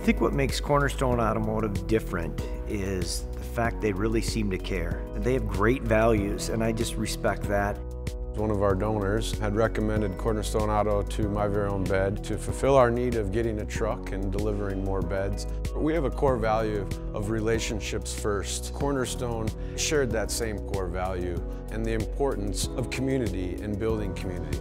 I think what makes Cornerstone Automotive different is the fact they really seem to care. They have great values, and I just respect that. One of our donors had recommended Cornerstone Auto to My Very Own Bed to fulfill our need of getting a truck and delivering more beds. We have a core value of relationships first. Cornerstone shared that same core value and the importance of community and building community.